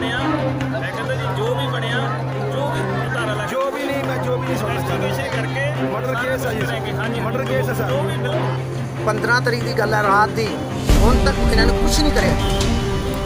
ਬਣਿਆ। ਮੈਂ ਕਹਿੰਦਾ ਜੀ ਜੋ ਵੀ ਬਣਿਆ ਜੋ ਵੀ ਧਾਰਾ ਲੱਗ ਜੋ ਵੀ ਨਹੀਂ ਮੈਂ ਜੋ ਵੀ ਨਹੀਂ ਸੁਣਨਾ ਚਾਹੁੰਦਾ ਕਰਕੇ ਮਰਡਰ ਕੇਸ ਆ ਜੀ। ਹਾਂਜੀ ਮਰਡਰ ਕੇਸ ਆ ਸਰ। 15 ਤਰੀਕ ਦੀ ਗੱਲ ਹੈ ਰਾਤ ਦੀ। ਹੁਣ ਤੱਕ ਇਹਨਾਂ ਨੇ ਕੁਝ ਨਹੀਂ ਕਰਿਆ।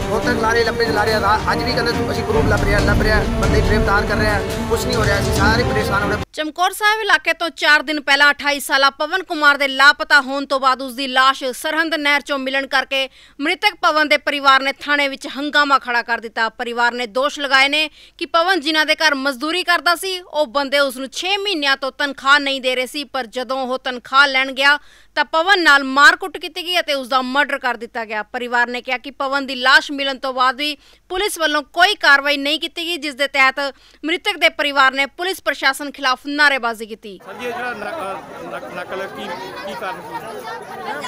ਹੁਣ ਤੱਕ ਲਾਰੇ ਲੱਭੇ ਲਾ ਰਿਹਾ ਅੱਜ ਵੀ ਕਹਿੰਦੇ ਅਸੀਂ ਪ੍ਰੂਫ ਲੱਭ ਰਿਹਾ ਲੱਭ ਰਿਹਾ, ਬੰਦੇ ਗ੍ਰਿਫਤਾਰ ਕਰ ਰਿਹਾ ਕੁਝ ਨਹੀਂ ਹੋ ਰਿਹਾ, ਅਸੀਂ ਸਾਰੇ ਪਰੇਸ਼ਾਨ ਹੋ ਰਹੇ। ਚਮਕੌਰ ਸਾਹਿਬ ਇਲਾਕੇ ਤੋਂ 4 ਦਿਨ ਪਹਿਲਾਂ 28 ਸਾਲਾ ਪਵਨ ਕੁਮਾਰ ਦੇ ਲਾਪਤਾ ਹੋਣ ਤੋਂ ਬਾਅਦ ਉਸ ਦੀ ਲਾਸ਼ ਸਰਹੰਦ ਨਹਿਰ ਚੋਂ ਮਿਲਣ ਕਰਕੇ ਮ੍ਰਿਤਕ ਪਵਨ ਦੇ ਪਰਿਵਾਰ ਨੇ ਥਾਣੇ ਵਿੱਚ ਹੰਗਾਮਾ ਖੜਾ ਕਰ ਦਿੱਤਾ। ਪਰਿਵਾਰ ਨੇ ਦੋਸ਼ ਲਗਾਏ ਨੇ ਕਿ ਪਵਨ ਜਿਨ੍ਹਾਂ ਦੇ ਘਰ ਮਜ਼ਦੂਰੀ ਕਰਦਾ ਸੀ, ਉਹ ਬੰਦੇ ਉਸ ਨੂੰ 6 ਮਹੀਨਿਆਂ ਤੋਂ ਤਨਖਾਹ ਨਹੀਂ ਦੇ ਰਹੇ ਸੀ, ਪਰ ਜਦੋਂ ਉਹ ਤਨਖਾਹ ਲੈਣ ਗਿਆ, ਤਾਂ ਪਵਨ ਨਾਲ ਮਾਰਕੁੱਟ ਕੀਤੀ ਗਈ ਅਤੇ ਉਸ ਦਾ ਮਰਡਰ ਕਰ ਦਿੱਤਾ ਗਿਆ। ਪਰਿਵਾਰ ਨੇ ਕਿਹਾ ਕਿ ਪਵਨ ਦੀ ਲਾਸ਼ ਮਿਲਣ ਤੋਂ ਬਾਅਦ ਵੀ ਪੁਲਿਸ ਵੱਲੋਂ ਕੋਈ ਕਾਰਵਾਈ ਨਹੀਂ ਕੀਤੀ ਗਈ ਜਿਸ ਦੇ ਤਹਿਤ ਮ੍ਰਿਤਕ ਦੇ ਪਰਿਵਾਰ ਨੇ ਪੁਲਿਸ ਪ੍ਰਸ਼ਾਸਨ ਖਿਲਾਫ ਨਾਅਰੇਬਾਜ਼ੀ ਕੀਤੀ। ਸਰ ਜੀ ਇਹ ਜਿਹੜਾ ਨਕ- ਅਹ ਨਕ- ਨਕਲ ਕੀ ਕੀ ਕਾਰਨ ਸੀ?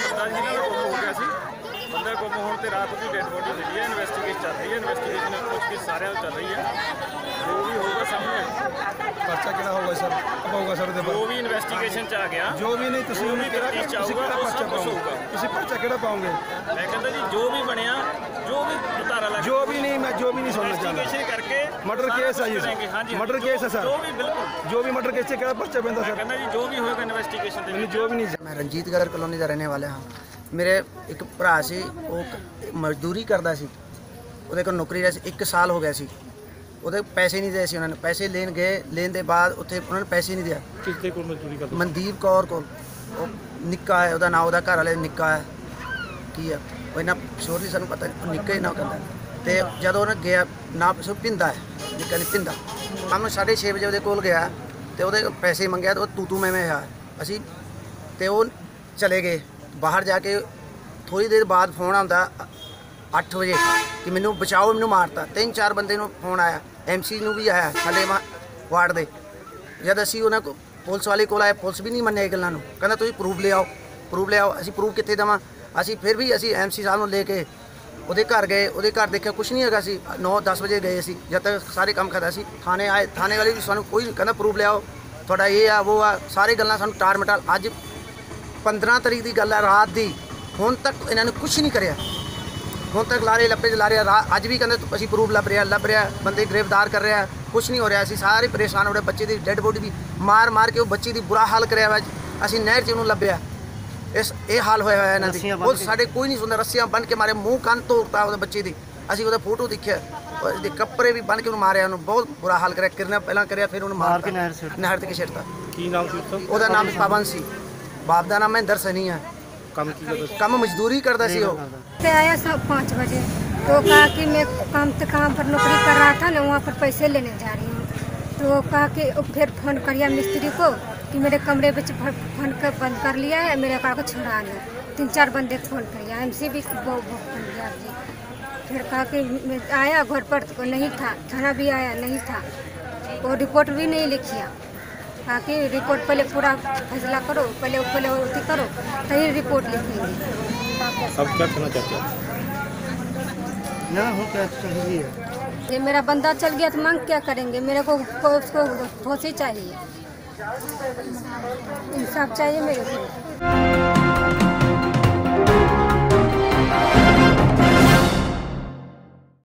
ਪਤਾ ਜੀ ਨਾਲ ਗੁੰਮ ਹੋ ਗਿਆ ਸੀ। ਬੰਦਾ ਗੁੰਮ ਹੋਣ ਤੇ ਰਾਤ ਦੀ ਡੈਡ ਬੋਡੀ ਮਿਲੀ ਹੈ ਇਨਵੈਸਟੀਗੇਸ਼ਨ ਚੱਲ ਰਹੀ ਹੈ। ਇਨਵੈਸਟੀਗੇਸ਼ਨ ਕੁਝ ਵੀ ਸਾਰਿਆਂ ਨੂੰ ਚੱਲ ਰਹੀ ਹੈ। ਜੋ ਵੀ ਹੋਊਗਾ ਸਾਹਮਣੇ। ਪਰਚਾ ਕਿਹੜਾ ਹੋਊਗਾ ਸਰ? ਪਾਊਗਾ ਸਰ ਉਹਦੇ ਜੋ ਵੀ ਇਨਵੈਸਟੀਗੇਸ਼ਨ ਚ ਆ ਗਿਆ ਜੋ ਵੀ ਨਹੀਂ ਤੁਸੀਂ ਕਿਹੜਾ ਤੁਸੀਂ ਕਿਹੜਾ ਪਰਚਾ ਪਾਓਗੇ? ਹੋਊਗਾ। ਤੁਸੀਂ ਪਰਚਾ ਕਿਹੜਾ ਪਾਓਗੇ? ਮੈਂ ਕਹਿੰਦਾ ਜੀ ਜੋ ਵੀ ਬਣਿਆ ਨਹੀਂ ਸੁਣਨਾ ਚਾਹੁੰਦਾ। ਇਨਵੈਸਟੀਗੇਸ਼ਨ ਕਰਕੇ ਮਰਡਰ ਕੇਸ ਹੈ ਜੀ। ਮਰਡਰ ਕੇਸ ਹੈ ਸਰ। ਜੋ ਵੀ ਬਿਲਕੁਲ। ਜੋ ਵੀ ਮਰਡਰ ਕੇਸ 'ਚ ਕਿਹੜਾ ਪਰਚਾ ਪੈਂਦਾ ਸਰ? ਕਹਿੰਦਾ ਜੀ ਜੋ ਵੀ ਹੋਏਗਾ ਇਨਵੈਸਟੀਗੇਸ਼ਨ ਦੇ ਮੈਨੂੰ ਜੋ ਵੀ ਨਹੀਂ ਮੈਂ ਰਣਜੀਤ ਗਦਰ ਕਲੋਨੀ ਦਾ ਰਹਿਣੇ ਵਾਲਾ ਹਾਂ। ਮੇਰੇ ਇੱਕ ਭਰਾ ਸੀ ਉਹ ਮਜ਼ਦੂਰੀ ਕਰਦਾ ਸੀ। ਉਹਦੇ ਕੋਲ ਨੌਕਰੀ ਰਹੀ ਸੀ 1 ਸਾਲ ਹੋ ਗਿਆ ਸੀ। ਉਹਦੇ ਪੈਸੇ ਨਹੀਂ ਦੇ ਸੀ ਉਹਨਾਂ ਨੇ। ਪੈਸੇ ਲੈਣ ਗਏ ਲੈਣ ਦੇ ਬਾਅਦ ਉੱਥੇ ਉਹਨਾਂ ਨੇ ਪੈਸੇ ਨਹੀਂ ਦਿਆ। ਕਿਸ ਦੇ ਕੋਲ ਮਜ਼ਦੂਰੀ ਕਰਦੇ ਮਨਦੀਪ ਕੌਰ ਕੋਲ। ਉਹ ਨਿੱਕਾ ਹੈ ਉਹਦਾ ਨਾਂ ਉਹਦਾ ਘਰ ਵਾਲੇ ਨਿੱਕਾ ਹੈ। ਕੀ ਹੈ ਉਹ ਇਹਨਾਂ ਸ਼ੋਰ ਨਹੀਂ ਸਾਨੂੰ ਪਤਾ ਨਿੱਕਾ ਹੀ ਨਾ ਕਹਿੰਦਾ। ਤੇ ਜਦੋਂ ਉਹਨੇ ਗਿਆ, ਨਾ ਸੋ ਪਿੰਦਾ ਹੈ ਨਿੱਕਾ ਨਹੀਂ ਪਿੰਦਾ ਸਾਨੂੰ 6:30 ਵਜੇ ਉਹਦੇ ਕੋਲ ਗਿਆ ਤੇ ਉਹਦੇ ਪੈਸੇ ਮੰਗਿਆ ਤੇ ਉਹ ਤੂ ਤੂ ਮੈਂ ਮੈਂ ਆ। ਅਸੀਂ ਤੇ ਉਹ ਚਲੇ ਗਏ। ਬਾਹਰ ਜਾ ਕੇ ਥੋੜੀ ਦੇਰ ਬਾਅਦ ਫੋਨ ਆਉਂਦਾ 8 ਵਜੇ, ਕਿ ਮੈਨੂੰ ਬਚਾਓ, ਮੈਨੂੰ ਮਾਰਤਾ। ਤਿੰਨ ਚਾਰ ਬੰਦੇ ਨੂੰ ਫੋਨ ਆਇਆ। ਐਮਸੀ ਨੂੰ ਵੀ ਆਇਆ, ਸਾਡੇ ਵਾਰਡ ਦੇ। ਜਦ ਅਸੀਂ ਉਹਨਾਂ ਕੋ, ਪੁਲਿਸ ਵਾਲੇ ਕੋਲ ਆਏ, ਪੁਲਿਸ ਵੀ ਨਹੀਂ ਮੰਨਿਆ ਇਹ ਗੱਲਾਂ ਨੂੰ। ਕਹਿੰਦਾ, ਤੁਸੀਂ ਪ੍ਰੂਫ ਲਿਆਓ ਪ੍ਰੂਫ ਲਿਆਓ ਅਸੀਂ ਪ੍ਰੂਫ ਕਿੱਥੇ ਦੇਵਾਂ? ਅਸੀਂ ਫਿਰ ਵੀ ਅਸੀਂ ਐਮਸੀ ਸਾਹਿਬ ਨੂੰ ਲੈ ਕੇ ਉਹਦੇ ਘਰ ਗਏ, ਉਹਦੇ ਘਰ ਦੇਖਿਆ ਕੁਝ ਨਹੀਂ ਹੈਗਾ ਸੀ। 9 10 ਵਜੇ ਗਏ ਸੀ ਜਦ ਤੱਕ ਸਾਰੇ ਕੰਮ ਖਦਾ ਸੀ। ਥਾਣੇ ਆਏ, ਥਾਣੇ ਵਾਲੇ ਵੀ ਸਾਨੂੰ ਕੋਈ ਕਹਿੰਦਾ ਪ੍ਰੂਫ ਲਿਆਓ ਤੁਹਾਡਾ ਇਹ ਆ, ਉਹ ਆ, ਸਾਰੇ ਗੱਲਾਂ ਸਾਨੂੰ ਟਾਰ ਮਟਾਲ ਅੱਜ 15 ਤਰੀਕ ਦੀ ਗੱਲ ਹੈ ਰਾਤ ਦੀ। ਹੁਣ ਤੱਕ ਇਹਨਾਂ ਨੇ ਕੁਝ ਨਹੀਂ ਕਰਿਆ। ਹੁਣ ਤੱਕ ਲਾਰੇ ਲੱਪੇ ਲਾ ਰਿਹਾ ਅੱਜ ਵੀ ਕਹਿੰਦੇ ਅਸੀਂ ਪ੍ਰੂਫ ਲੱਭ ਰਿਹਾ ਲੱਭ ਰਿਹਾ। ਬੰਦੇ ਗ੍ਰਿਫਤਾਰ ਕਰ ਰਿਹਾ ਕੁਝ ਨਹੀਂ ਹੋ ਰਿਹਾ। ਅਸੀਂ ਸਾਰੇ ਪਰੇਸ਼ਾਨ ਹੋ ਰਹੇ, ਬੱਚੇ ਦੀ ਡੈੱਡ ਬੋਡੀ ਵੀ ਮਾਰ ਮਾਰ ਕੇ ਉਹ ਬੱਚੇ ਦੀ ਬੁਰਾ ਹਾਲ ਕਰਿਆ ਵਾ ਅਸੀਂ ਨਹਿਰ 'ਚ ਉਹਨੂੰ ਲੱਭਿਆ। ਇਸ ਇਹ ਹਾਲ ਹੋਇਆ ਹੋਇਆ ਇਹਨਾਂ ਦੀ ਉਹ ਸਾਡੇ ਕੋਈ ਨਹੀਂ ਸੁਣਦਾ ਰੱਸੀਆਂ ਬੰਨ ਕੇ ਮਾਰੇ ਮੂੰਹ ਕੰਨ ਤੋੜਤਾ ਉਹਦੇ ਬੱਚੇ ਦੀ ਅਸੀਂ ਉਹਦਾ ਫੋਟੋ ਦੇਖਿਆ ਉਹਦੇ ਕੱਪੜੇ ਵੀ ਬੰਨ ਕੇ ਉਹਨੂੰ ਮਾਰਿਆ ਉਹਨੂੰ ਬਹੁਤ ਬੁਰਾ ਹਾਲ ਕਰਿਆ ਕਿਰਨਾ ਪਹਿਲਾਂ ਕਰਿਆ ਫਿਰ ਉਹਨੂੰ ਮਾਰਤਾ ਨਹਿਰ ਤੇ ਛੱਡਤਾ ਕੀ ਨਾਮ ਸੀ ਉਸ ਉਹਦਾ ਨਾਮ ਪਵਨ ਸੀ ਬਾਪ ਦਾ ਨਾਮ ਮਹਿੰਦਰ ਸਨੀ ਹੈ ਕੰਮ ਕੀ ਕਰਦਾ ਕੰਮ ਮਜ਼ਦੂਰੀ ਕਰਦਾ ਸੀ ਉਹ से आया सब पाँच बजे तो कहा कि मैं काम से कहाँ पर नौकरी कर रहा था ना वहाँ पर पैसे लेने जा रही हूँ तो वो कहा कि वो फिर फोन करिया मिस्त्री को कि मेरे कमरे में फ़ोन कर बंद कर लिया है मेरे कार को छुड़ा लो तीन चार बंदे फ़ोन किया एम सी भी फ़ोन किया फिर कहा कि मैं आया घर पर तो नहीं था थाना भी आया नहीं था। वो रिपोर्ट भी नहीं लिखिया। कहा कि रिपोर्ट पहले पूरा फैसला करो पहले पहले अथी करो तभी रिपोर्ट लिखेंगे। अब क्या करना चाहते हैं? ये मेरा बंदा चल गया तो मांग क्या करेंगे? मेरे को, को उसको फांसी चाहिए। इंसाफ चाहिए मेरे को